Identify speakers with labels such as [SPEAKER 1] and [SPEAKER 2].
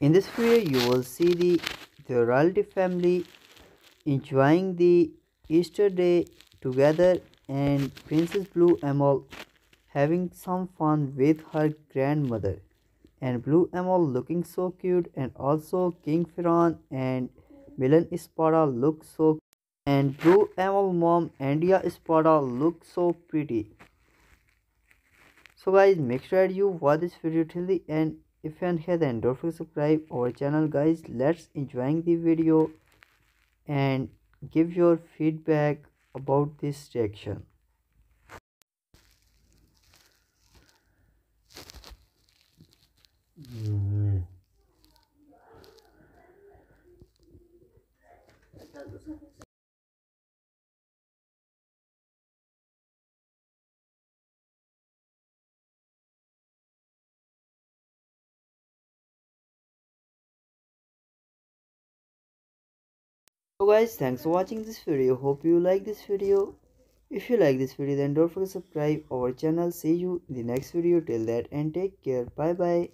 [SPEAKER 1] In this video you will see the, the royalty family enjoying the Easter day together and Princess Blu Amal having some fun with her grandmother and Blu Amal looking so cute and also King Ferran and Milan Espada look so and Blu Amal mom Andrea Espada look so pretty. So guys make sure you watch this video till the end if you haven't then don't forget to subscribe our channel guys let's enjoying the video and give your feedback about this reaction so guys thanks for watching this video. Hope you like this video. If you like this video then don't forget to subscribe our channel. See you in the next video. Till that and take care. Bye bye